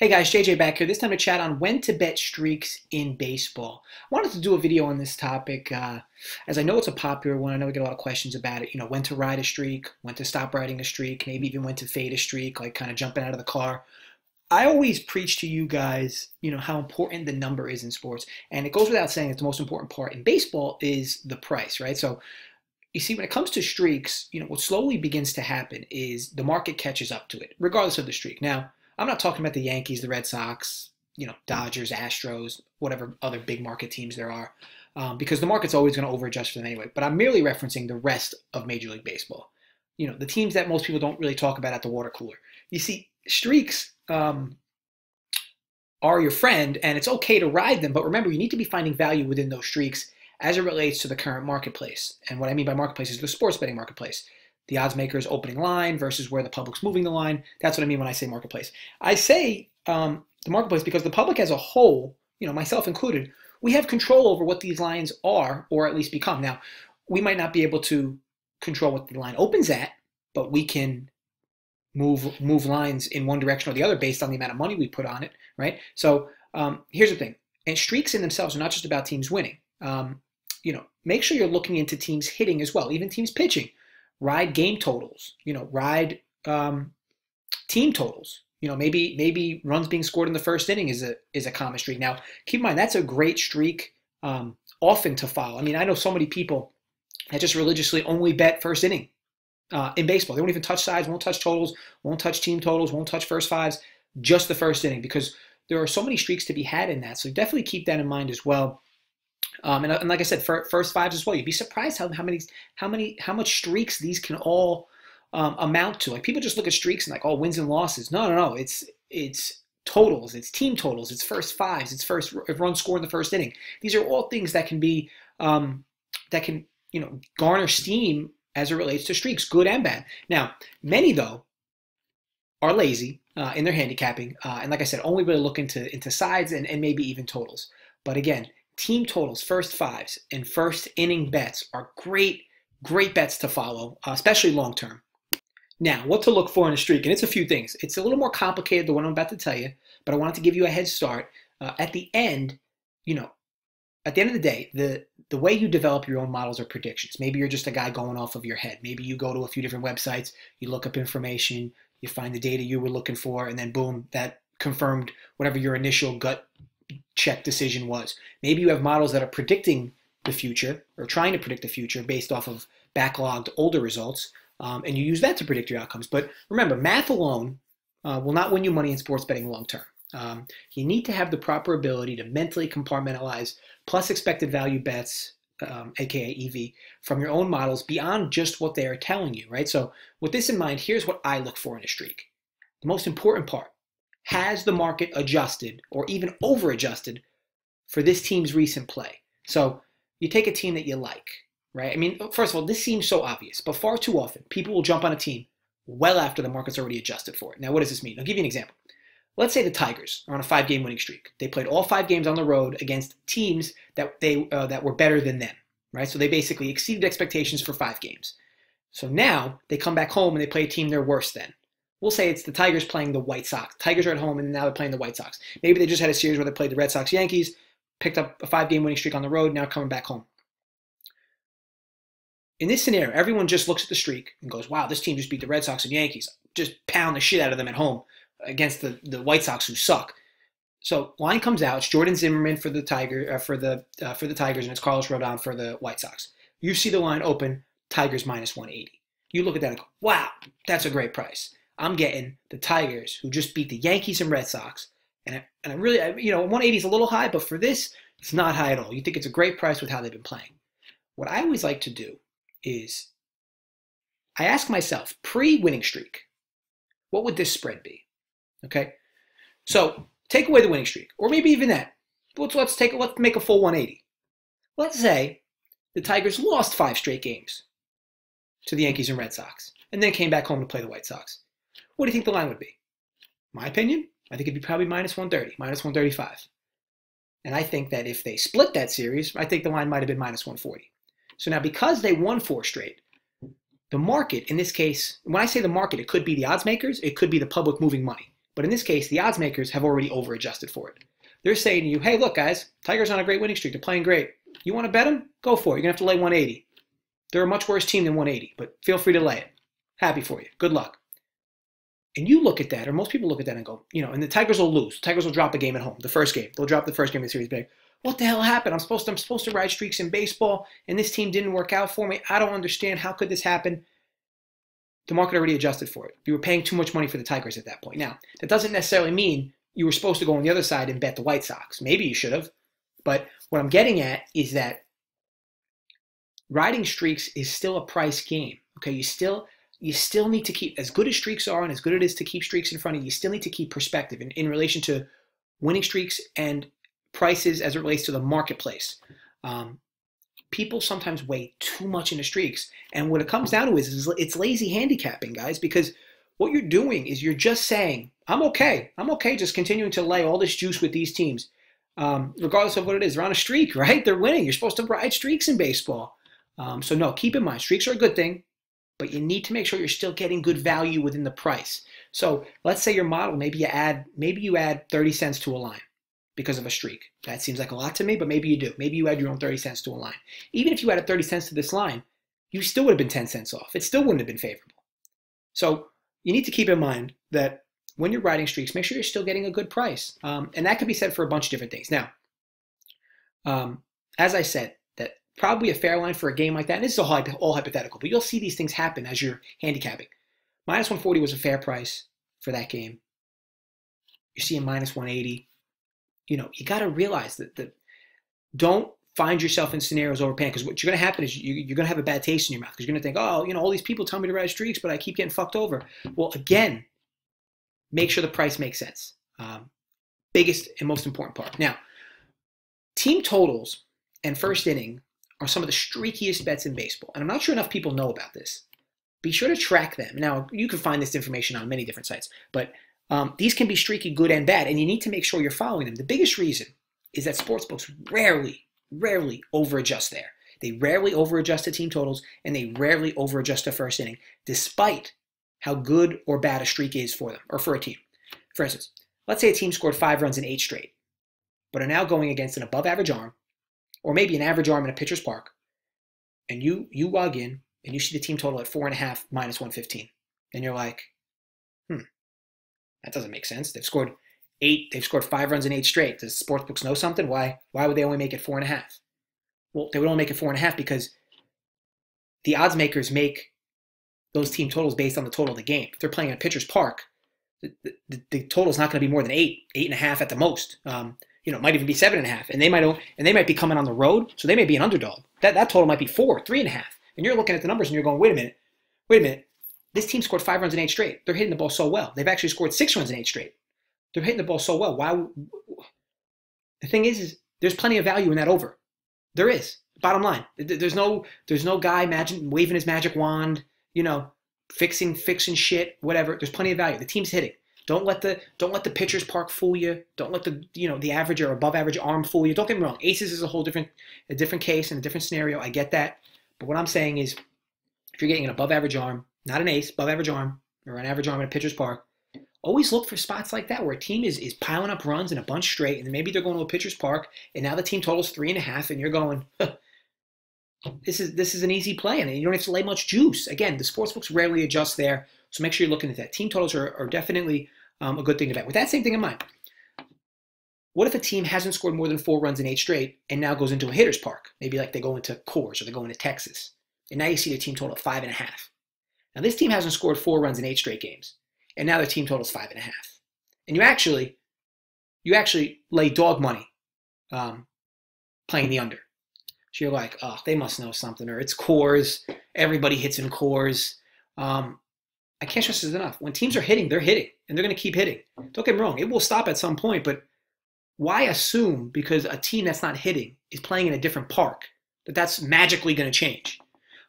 Hey guys, JJ back here. This time to chat on when to bet streaks in baseball. I wanted to do a video on this topic uh, as I know it's a popular one. I know we get a lot of questions about it. You know, when to ride a streak, when to stop riding a streak, maybe even when to fade a streak, like kind of jumping out of the car. I always preach to you guys, you know, how important the number is in sports. And it goes without saying that the most important part in baseball is the price, right? So you see, when it comes to streaks, you know, what slowly begins to happen is the market catches up to it, regardless of the streak. Now, I'm not talking about the Yankees, the Red Sox, you know, Dodgers, Astros, whatever other big market teams there are, um, because the market's always going to overadjust for them anyway. But I'm merely referencing the rest of Major League Baseball. You know, the teams that most people don't really talk about at the water cooler. You see, streaks um, are your friend, and it's okay to ride them. But remember, you need to be finding value within those streaks as it relates to the current marketplace. And what I mean by marketplace is the sports betting marketplace the odds makers opening line versus where the public's moving the line. That's what I mean when I say marketplace. I say um, the marketplace because the public as a whole, you know, myself included, we have control over what these lines are or at least become. Now, we might not be able to control what the line opens at, but we can move move lines in one direction or the other based on the amount of money we put on it, right? So um, here's the thing, and streaks in themselves are not just about teams winning. Um, you know, make sure you're looking into teams hitting as well, even teams pitching ride game totals, you know, ride um, team totals. You know, maybe maybe runs being scored in the first inning is a is a common streak. Now, keep in mind that's a great streak um, often to follow. I mean, I know so many people that just religiously only bet first inning uh, in baseball. They won't even touch sides, won't touch totals, won't touch team totals, won't touch first fives, just the first inning because there are so many streaks to be had in that. So definitely keep that in mind as well. Um, and, and, like I said, for first fives as well. You'd be surprised how, how many how many how much streaks these can all um, amount to. Like people just look at streaks and like, oh, wins and losses. No, no, no. It's it's totals. It's team totals. It's first fives. It's first run score in the first inning. These are all things that can be um, that can you know garner steam as it relates to streaks, good and bad. Now, many though are lazy uh, in their handicapping, uh, and like I said, only really look into into sides and, and maybe even totals. But again, team totals, first fives, and first inning bets are great, great bets to follow, uh, especially long term. Now, what to look for in a streak, and it's a few things. It's a little more complicated than what I'm about to tell you, but I wanted to give you a head start. Uh, at the end, you know, at the end of the day, the the way you develop your own models or predictions. Maybe you're just a guy going off of your head. Maybe you go to a few different websites, you look up information, you find the data you were looking for, and then boom, that confirmed whatever your initial gut check decision was. Maybe you have models that are predicting the future or trying to predict the future based off of backlogged older results, um, and you use that to predict your outcomes. But remember, math alone uh, will not win you money in sports betting long term. Um, you need to have the proper ability to mentally compartmentalize plus expected value bets, um, aka EV, from your own models beyond just what they are telling you, right? So, with this in mind, here's what I look for in a streak. The most important part has the market adjusted or even over adjusted for this team's recent play? So you take a team that you like, right? I mean, first of all, this seems so obvious, but far too often people will jump on a team well after the market's already adjusted for it. Now, what does this mean? I'll give you an example. Let's say the Tigers are on a five-game winning streak. They played all five games on the road against teams that they uh, that were better than them, right? So they basically exceeded expectations for five games. So now they come back home and they play a team they're worse than we'll say it's the Tigers playing the White Sox. Tigers are at home and now they're playing the White Sox. Maybe they just had a series where they played the Red Sox Yankees, picked up a five game winning streak on the road, now coming back home. In this scenario, everyone just looks at the streak and goes, wow, this team just beat the Red Sox and Yankees. Just pound the shit out of them at home against the, the White Sox who suck. So line comes out. It's Jordan Zimmermann for the Tiger uh, for the uh, for the Tigers, and it's Carlos Rodon for the White Sox. You see the line open, Tigers minus 180. You look at that and go, wow, that's a great price. I'm getting the Tigers, who just beat the Yankees and Red Sox. And I, and I really, I, you know, 180 is a little high, but for this, it's not high at all. You think it's a great price with how they've been playing. What I always like to do is I ask myself, pre winning streak, what would this spread be? Okay. So take away the winning streak, or maybe even that. Let's, let's take let's make a full 180. Let's say the Tigers lost five straight games to the Yankees and Red Sox, and then came back home to play the White Sox. What do you think the line would be? My opinion, I think it'd be probably minus 130, minus 135. And I think that if they split that series, I think the line might have been minus 140. So now because they won four straight, the market, in this case, when I say the market, it could be the odds makers, it could be the public moving money. But in this case, the odds makers have already over adjusted for it. They're saying to you, hey, look, guys, Tigers on a great winning streak. They're playing great. You want to bet them? Go for it. You're going to have to lay 180. They're a much worse team than 180, but feel free to lay it. Happy for you. Good luck. And you look at that, or most people look at that and go, you know, and the Tigers will lose. The Tigers will drop a game at home, the first game. They'll drop the first game of the series big. What the hell happened? I'm supposed to I'm supposed to ride streaks in baseball, and this team didn't work out for me. I don't understand. How could this happen? The market already adjusted for it. You were paying too much money for the Tigers at that point. Now, that doesn't necessarily mean you were supposed to go on the other side and bet the White Sox. Maybe you should have. But what I'm getting at is that riding streaks is still a price game. Okay, you still you still need to keep as good as streaks are and as good it is to keep streaks in front of you, you still need to keep perspective in, in relation to winning streaks and prices as it relates to the marketplace. Um, people sometimes weigh too much into streaks. And what it comes down to is, is it's lazy handicapping, guys, because what you're doing is you're just saying, I'm okay. I'm okay just continuing to lay all this juice with these teams. Um, regardless of what it is, they're on a streak, right? They're winning. You're supposed to ride streaks in baseball. Um, so no, keep in mind, streaks are a good thing, but you need to make sure you're still getting good value within the price. So let's say your model, maybe you add, maybe you add 30 cents to a line because of a streak. That seems like a lot to me, but maybe you do. Maybe you add your own 30 cents to a line. Even if you added 30 cents to this line, you still would have been 10 cents off. It still wouldn't have been favorable. So you need to keep in mind that when you're riding streaks, make sure you're still getting a good price. Um, and that could be said for a bunch of different things. Now, um, as I said, probably a fair line for a game like that. And this is all, all hypothetical, but you'll see these things happen as you're handicapping. Minus 140 was a fair price for that game. You're seeing minus 180. You know, you got to realize that, don't find yourself in scenarios overpaying because what's going to happen is you, are going to have a bad taste in your mouth because you're going to think, oh, you know, all these people tell me to ride streaks, but I keep getting fucked over. Well, again, make sure the price makes sense. Um, biggest and most important part. Now, team totals and first inning are some of the streakiest bets in baseball. And I'm not sure enough people know about this. Be sure to track them. Now, you can find this information on many different sites, but um, these can be streaky, good and bad, and you need to make sure you're following them. The biggest reason is that sportsbooks rarely, rarely overadjust there. They rarely overadjust the team totals, and they rarely overadjust the first inning, despite how good or bad a streak is for them or for a team. For instance, let's say a team scored five runs in eight straight, but are now going against an above average arm or maybe an average arm in a pitcher's park, and you you log in and you see the team total at four and a half minus 115, and you're like, hmm, that doesn't make sense. They've scored eight, they've scored five runs in eight straight. Does sportsbooks know something? Why why would they only make it four and a half? Well, they would only make it four and a half because the odds makers make those team totals based on the total of the game. If they're playing in a pitcher's park, the, the, the total is not going to be more than eight, eight and a half at the most. Um, you know, it might even be seven and a half, and they might and they might be coming on the road, so they may be an underdog. That that total might be four, three and a half, and you're looking at the numbers and you're going, wait a minute, wait a minute, this team scored five runs in eight straight. They're hitting the ball so well. They've actually scored six runs in eight straight. They're hitting the ball so well. Why? The thing is, is there's plenty of value in that over. There is. Bottom line, there's no there's no guy imagine waving his magic wand, you know, fixing fixing shit, whatever. There's plenty of value. The team's hitting. Don't let the don't let the pitcher's park fool you. Don't let the you know the average or above average arm fool you. Don't get me wrong. Aces is a whole different a different case and a different scenario. I get that. But what I'm saying is, if you're getting an above average arm, not an ace, above average arm, or an average arm in a pitcher's park, always look for spots like that where a team is is piling up runs in a bunch straight, and maybe they're going to a pitcher's park, and now the team totals three and a half, and you're going. this is this is an easy play, and you don't have to lay much juice. Again, the sports books rarely adjust there, so make sure you're looking at that. Team totals are, are definitely um, a good thing to bet. With that same thing in mind, what if a team hasn't scored more than four runs in eight straight and now goes into a hitter's park? Maybe like they go into Coors or they go into Texas. And now you see the team total of five and a half. Now this team hasn't scored four runs in eight straight games. And now their team total is five and a half. And you actually, you actually lay dog money um, playing the under. So you're like, oh, they must know something, or it's Coors. Everybody hits in Coors. Um, I can't stress this enough. When teams are hitting, they're hitting, and they're going to keep hitting. Don't get me wrong; it will stop at some point. But why assume because a team that's not hitting is playing in a different park that that's magically going to change?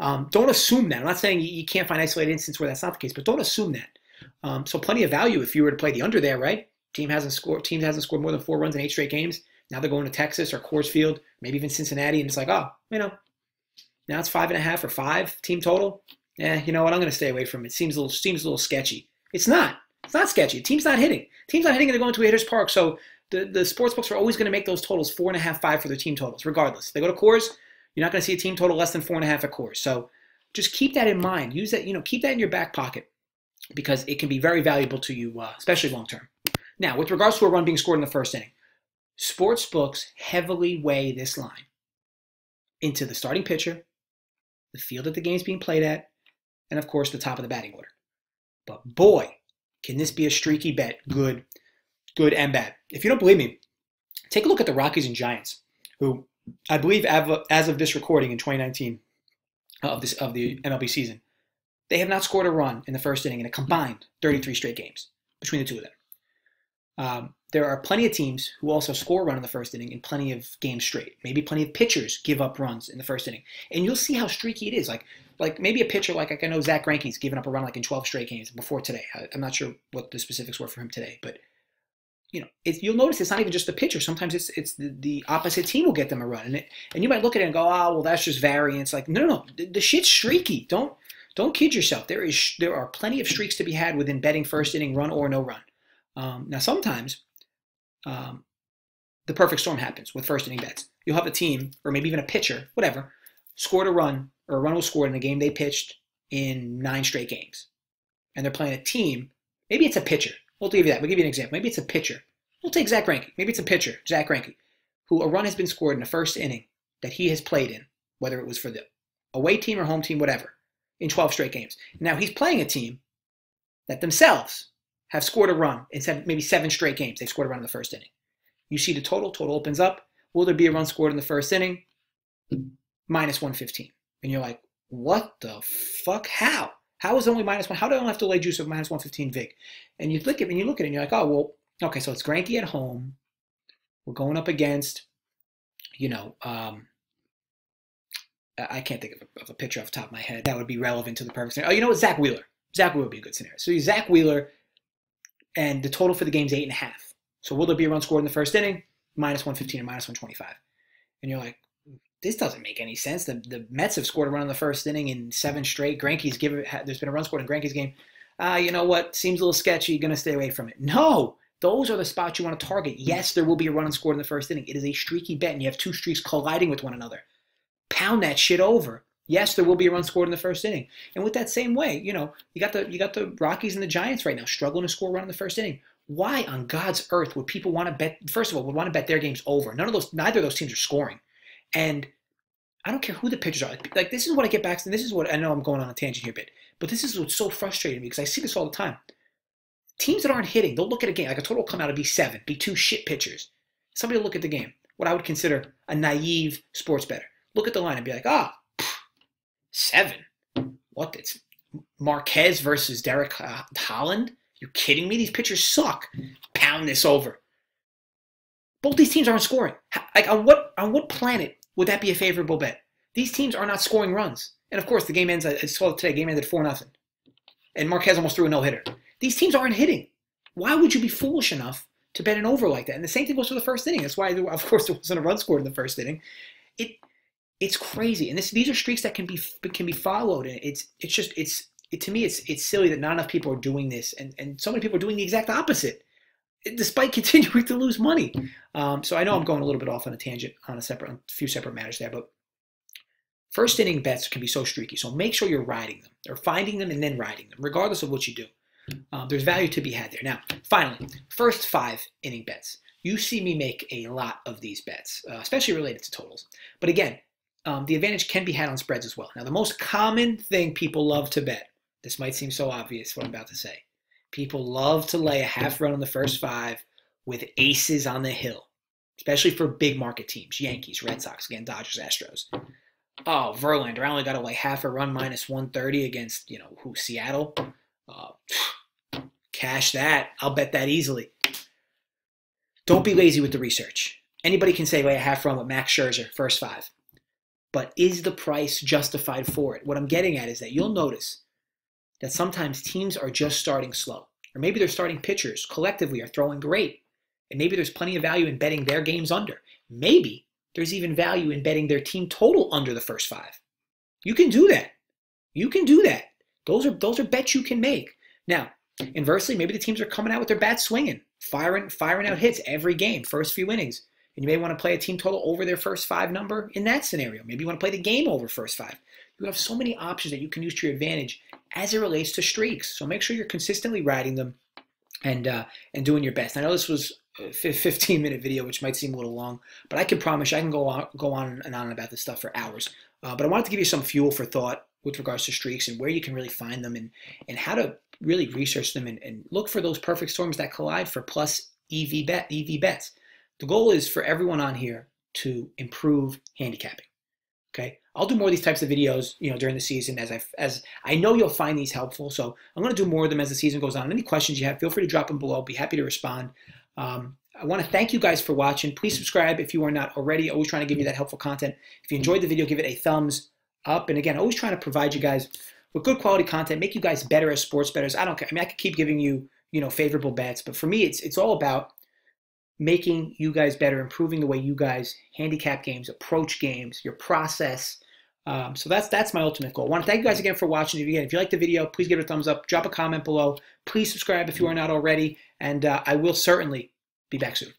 Um, don't assume that. I'm not saying you can't find isolated instances where that's not the case, but don't assume that. Um, so plenty of value if you were to play the under there, right? Team hasn't scored. Team hasn't scored more than four runs in eight straight games. Now they're going to Texas or Coors Field, maybe even Cincinnati, and it's like, oh, you know, now it's five and a half or five team total eh, you know what? I'm going to stay away from it. Seems a little seems a little sketchy. It's not. It's not sketchy. Team's not hitting. Team's not hitting they're going to a hitter's park. So the, the sports books are always going to make those totals four and a half, five for their team totals, regardless. They go to Coors, you're not going to see a team total less than four and a half at Coors. So just keep that in mind. Use that, you know, keep that in your back pocket because it can be very valuable to you, uh, especially long term. Now, with regards to a run being scored in the first inning, sports books heavily weigh this line into the starting pitcher, the field that the game's being played at, and of course the top of the batting order. But boy, can this be a streaky bet, good, good and bad. If you don't believe me, take a look at the Rockies and Giants, who I believe as of this recording in 2019 of this of the MLB season, they have not scored a run in the first inning in a combined 33 straight games between the two of them. Um, there are plenty of teams who also score a run in the first inning in plenty of games straight. Maybe plenty of pitchers give up runs in the first inning, and you'll see how streaky it is. Like, like maybe a pitcher like, like I know Zack Greinke's given up a run like in 12 straight games before today. I, am not sure what the specifics were for him today, but you know, you'll notice it's not even just the pitcher. Sometimes it's it's the, the opposite team will get them a run, and it, and you might look at it and go, oh, well, that's just variance. Like, no, no, no, the, the shit's streaky. Don't don't kid yourself. There is there are plenty of streaks to be had within betting first inning run or no run. Um, now, sometimes um, the perfect storm happens with first inning bets. You'll have a team, or maybe even a pitcher, whatever, scored a run, or a run was scored in a game they pitched in nine straight games. And they're playing a team. Maybe it's a pitcher. We'll give you that. We'll give you an example. Maybe it's a pitcher. We'll take Zack Greinke. Maybe it's a pitcher, Zack Greinke, who a run has been scored in the first inning that he has played in, whether it was for the away team or home team, whatever, in 12 straight games. Now he's playing a team that themselves have scored a run in seven, maybe seven straight games. They've scored a run in the first inning. You see the total. Total opens up. Will there be a run scored in the first inning? Minus 115. And you're like, what the fuck? How? How is only minus one? How do I only have to lay juice of minus 115 VIG? And you look at and you look at it and you're like, oh, well, okay, so it's Greinke at home. We're going up against, you know, um, I can't think of a, of a picture off the top of my head that would be relevant to the perfect scenario. Oh, you know what? Zack Wheeler. Zack Wheeler would be a good scenario. So you Zack Wheeler and the total for the game is eight and a half. So will there be a run scored in the first inning? Minus 115 and minus 125. And you're like, this doesn't make any sense. The, the Mets have scored a run in the first inning in seven straight. Greinke's given there's been a run scored in Greinke's game. Uh, you know what? Seems a little sketchy. Going to stay away from it. No, those are the spots you want to target. Yes, there will be a run scored in the first inning. It is a streaky bet, and you have two streaks colliding with one another. Pound that shit over. Yes, there will be a run scored in the first inning. And with that same way, you know, you got the you got the Rockies and the Giants right now struggling to score a run in the first inning. Why on God's earth would people want to bet? First of all, would want to bet their games over? None of those, neither of those teams are scoring, and I don't care who the pitchers are. Like, this is what I get back to. This is what I know I'm going on a tangent here, a bit, but this is what's so frustrating me because I see this all the time. Teams that aren't hitting, they'll look at a game like a total come out to be seven, be two shit pitchers. Somebody will look at the game, what I would consider a naive sports bettor. Look at the line and be like, ah, Seven? What? It's Marquez versus Derek uh, Holland? You kidding me? These pitchers suck. Pound this over. Both these teams aren't scoring. Like on what on what planet would that be a favorable bet? These teams are not scoring runs. And of course, the game ends. I saw today. Game ended four nothing, and Marquez almost threw a no hitter. These teams aren't hitting. Why would you be foolish enough to bet an over like that? And the same thing goes for the first inning. That's why, of course, there wasn't a run scored in the first inning. It it's crazy, and this, these are streaks that can be can be followed, and it's it's just it's it, to me it's it's silly that not enough people are doing this, and and so many people are doing the exact opposite, despite continuing to lose money. Um, so I know I'm going a little bit off on a tangent on a separate a few separate matters there, but first inning bets can be so streaky. So make sure you're riding them or finding them and then riding them, regardless of what you do. Um, there's value to be had there. Now, finally, first five inning bets. You see me make a lot of these bets, uh, especially related to totals. But again, um, the advantage can be had on spreads as well. Now, the most common thing people love to bet, this might seem so obvious what I'm about to say. People love to lay a half run on the first five with aces on the hill, especially for big market teams Yankees, Red Sox, again, Dodgers, Astros. Oh, Verlander, I only got to lay half a run minus 130 against, you know, who, Seattle? Uh, cash that. I'll bet that easily. Don't be lazy with the research. Anybody can say lay a half run with Max Scherzer, first five but is the price justified for it? What I'm getting at is that you'll notice that sometimes teams are just starting slow, or maybe they're starting pitchers collectively are throwing great, and maybe there's plenty of value in betting their games under. Maybe there's even value in betting their team total under the first five. You can do that. You can do that. Those are those are bets you can make. Now, Inversely, maybe the teams are coming out with their bats swinging, firing, firing out hits every game, first few innings. And you may want to play a team total over their first five number in that scenario. Maybe you want to play the game over first five. You have so many options that you can use to your advantage as it relates to streaks. So make sure you're consistently riding them and uh, and doing your best. I know this was a 15 minute video, which might seem a little long, but I can promise you I can go on go on and on about this stuff for hours. Uh, but I wanted to give you some fuel for thought with regards to streaks and where you can really find them and and how to really research them and, and look for those perfect storms that collide for plus EV bet EV bets. The goal is for everyone on here to improve handicapping. Okay, I'll do more of these types of videos, you know, during the season as I as I know you'll find these helpful. So I'm going to do more of them as the season goes on. Any questions you have, feel free to drop them below. I'll be happy to respond. Um, I want to thank you guys for watching. Please subscribe if you are not already. Always trying to give you that helpful content. If you enjoyed the video, give it a thumbs up. And again, always trying to provide you guys with good quality content, make you guys better as sports bettors. I don't care. I mean, I could keep giving you, you know, favorable bets, but for me, it's it's all about making you guys better, improving the way you guys handicap games, approach games, your process. Um, so that's that's my ultimate goal. I want to thank you guys again for watching. Again, if you like the video, please give it a thumbs up. Drop a comment below. Please subscribe if you are not already, and uh, I will certainly be back soon.